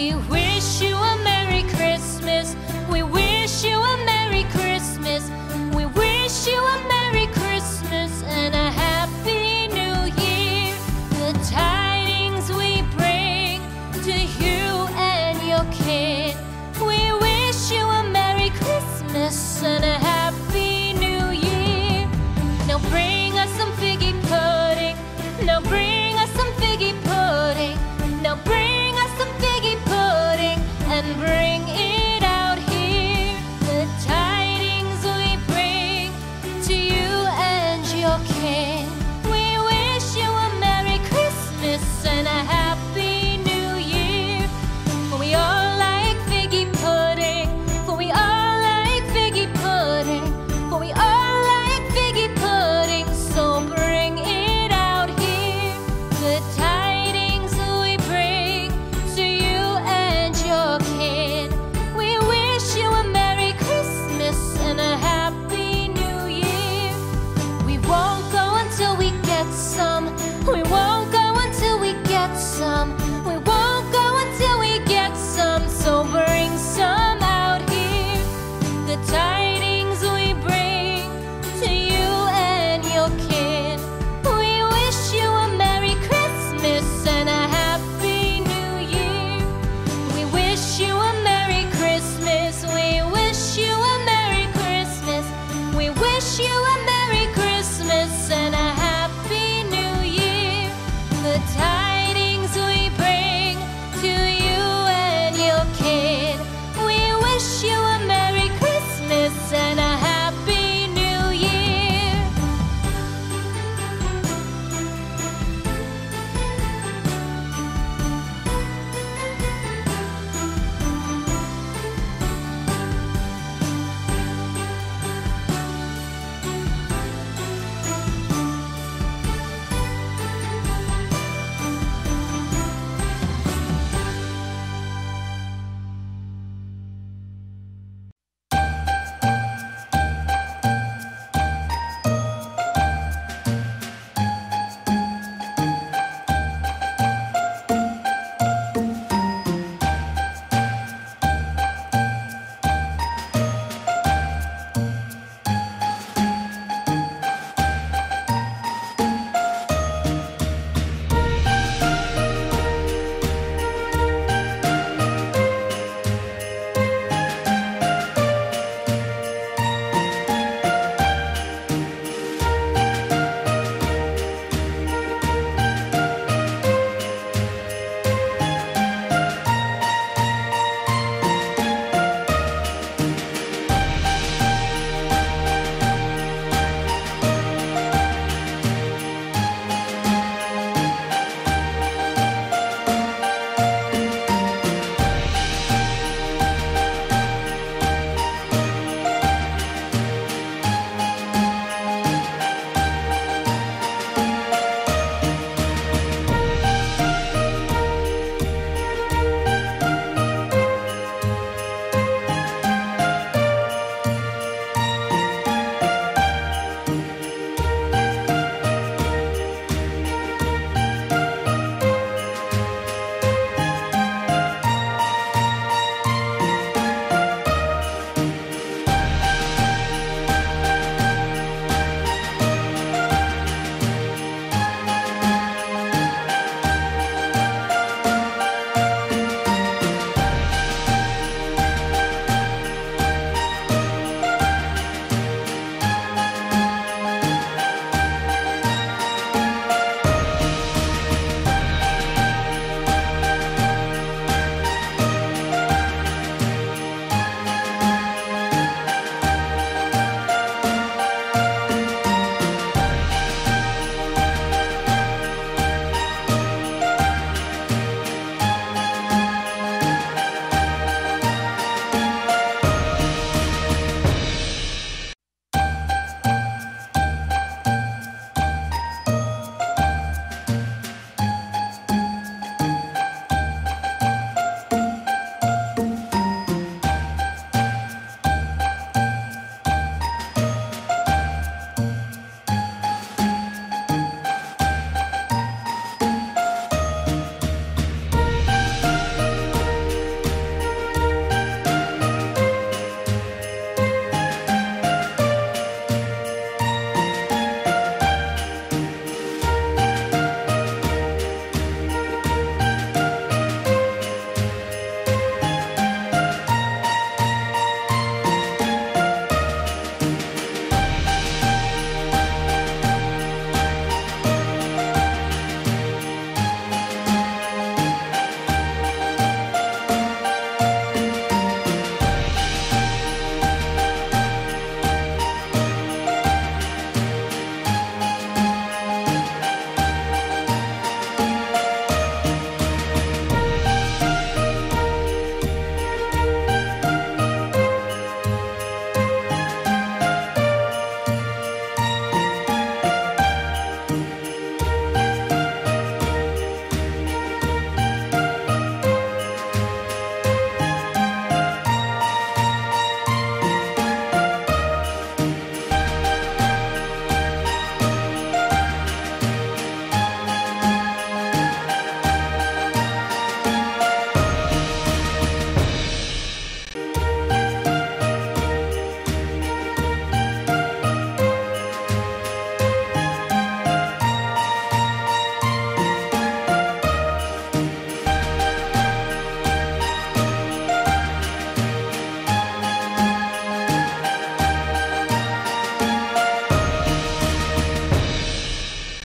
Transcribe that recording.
we wish you